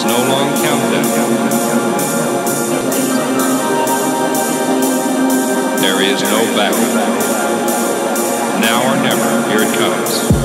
is no long countdown. There is no backup. Now or never, here it comes.